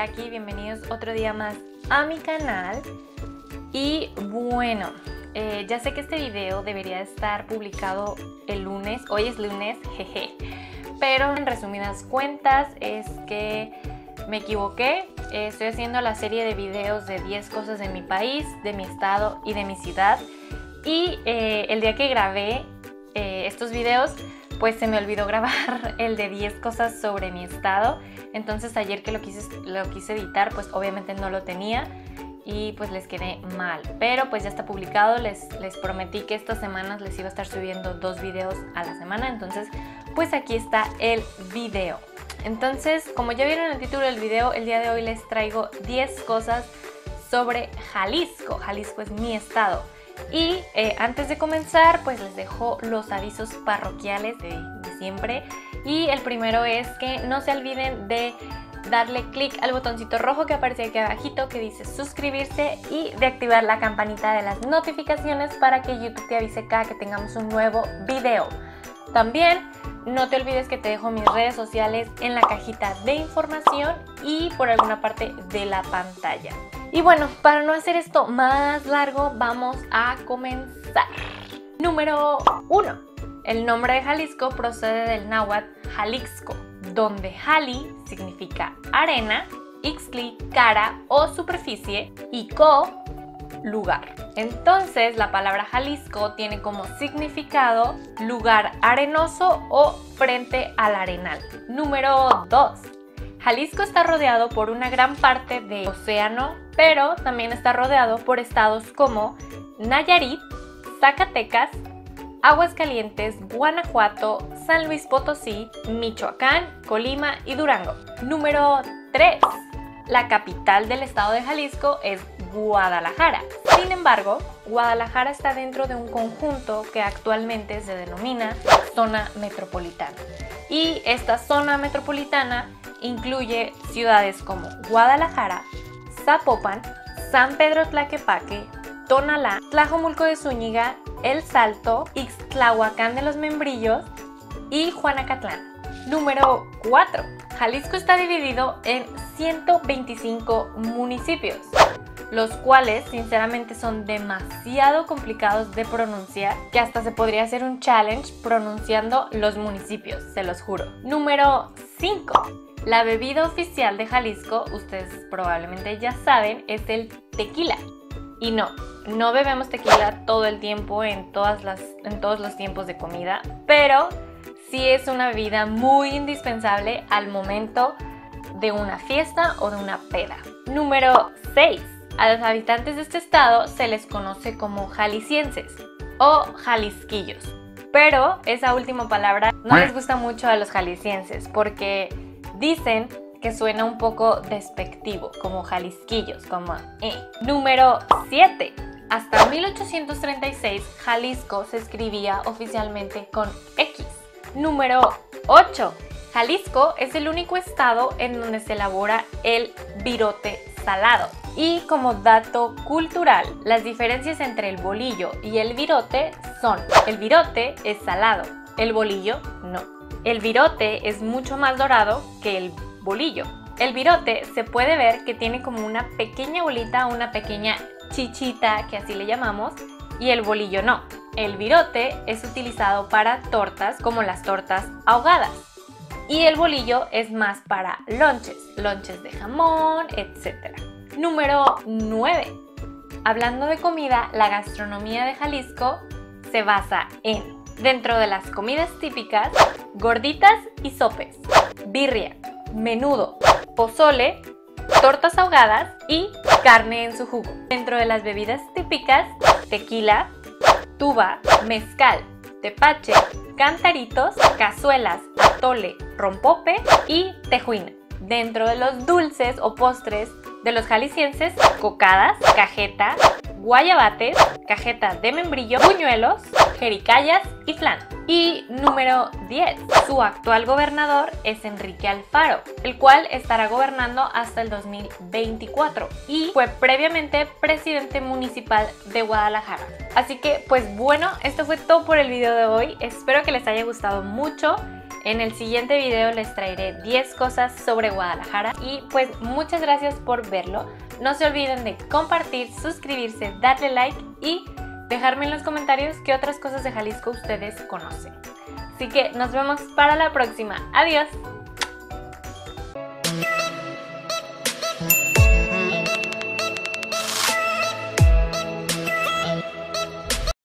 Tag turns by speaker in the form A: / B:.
A: Jackie, bienvenidos otro día más a mi canal. Y bueno, eh, ya sé que este video debería estar publicado el lunes, hoy es lunes, jeje. Pero en resumidas cuentas es que me equivoqué. Eh, estoy haciendo la serie de videos de 10 cosas de mi país, de mi estado y de mi ciudad. Y eh, el día que grabé estos videos pues se me olvidó grabar el de 10 cosas sobre mi estado. Entonces ayer que lo quise, lo quise editar, pues obviamente no lo tenía y pues les quedé mal. Pero pues ya está publicado, les, les prometí que estas semanas les iba a estar subiendo dos videos a la semana. Entonces pues aquí está el video. Entonces como ya vieron el título del video, el día de hoy les traigo 10 cosas sobre Jalisco. Jalisco es mi estado. Y eh, antes de comenzar, pues les dejo los avisos parroquiales de, siempre. Y el primero es que no se olviden de darle clic al botoncito rojo que aparece aquí abajito que dice suscribirse y de activar la campanita de las notificaciones para que YouTube te avise cada que tengamos un nuevo video. También no te olvides que te dejo mis redes sociales en la cajita de información y por alguna parte de la pantalla. Y bueno, para no hacer esto más largo, vamos a comenzar. Número 1. El nombre de Jalisco procede del náhuatl Jalisco, donde Jali significa arena, Ixtli cara o superficie y Co lugar. Entonces la palabra Jalisco tiene como significado lugar arenoso o frente al arenal. Número 2. Jalisco está rodeado por una gran parte de océano, pero también está rodeado por estados como Nayarit, Zacatecas, Aguascalientes, Guanajuato, San Luis Potosí, Michoacán, Colima y Durango. Número 3. La capital del estado de Jalisco es Guadalajara. Sin embargo, Guadalajara está dentro de un conjunto que actualmente se denomina zona metropolitana. Y esta zona metropolitana incluye ciudades como Guadalajara, Zapopan, San Pedro Tlaquepaque, Tonalá, Tlajomulco de Zúñiga, El Salto, Ixtlahuacán de los Membrillos y Juanacatlán. Número 4. Jalisco está dividido en 125 municipios, los cuales sinceramente son demasiado complicados de pronunciar que hasta se podría hacer un challenge pronunciando los municipios, se los juro. Número 5. La bebida oficial de Jalisco, ustedes probablemente ya saben, es el tequila. Y no, no bebemos tequila todo el tiempo en, todos los tiempos de comida, pero sí es una bebida muy indispensable al momento de una fiesta o de una peda. Número 6. A los habitantes de este estado se les conoce como jaliscienses o jalisquillos. Pero esa última palabra no les gusta mucho a los jaliscienses porque Dicen que suena un poco despectivo, como jalisquillos, como eh. Número 7. Hasta 1836 Jalisco se escribía oficialmente con X. Número 8. Jalisco es el único estado en donde se elabora el virote salado. Y como dato cultural, las diferencias entre el bolillo y el virote son, el virote es salado, el bolillo no. El virote es mucho más dorado que el bolillo. El virote se puede ver que tiene como una pequeña bolita, una pequeña chichita, que así le llamamos, y el bolillo no. El virote es utilizado para tortas como las tortas ahogadas. Y el bolillo es más para lonches, lonches de jamón, etc. Número 9. Hablando de comida, la gastronomía de Jalisco se basa en Dentro de las comidas típicas, gorditas y sopes, birria, menudo, pozole, tortas ahogadas y carne en su jugo. Dentro de las bebidas típicas, tequila, tuba, mezcal, tepache, cantaritos, cazuelas, atole, rompope y tejuina. Dentro de los dulces o postres de los jaliscienses, cocadas, cajeta, guayabates, cajeta de membrillo, buñuelos, jericayas y flan. Y número 10. Su actual gobernador es Enrique Alfaro, el cual estará gobernando hasta el 2024 y fue previamente presidente municipal de Guadalajara. Así que pues bueno, esto fue todo por el video de hoy. Espero que les haya gustado mucho. En el siguiente video les traeré 10 cosas sobre Guadalajara y pues muchas gracias por verlo. No se olviden de compartir, suscribirse, darle like y dejarme en los comentarios qué otras cosas de Jalisco ustedes conocen. Así que nos vemos para la próxima. Adiós.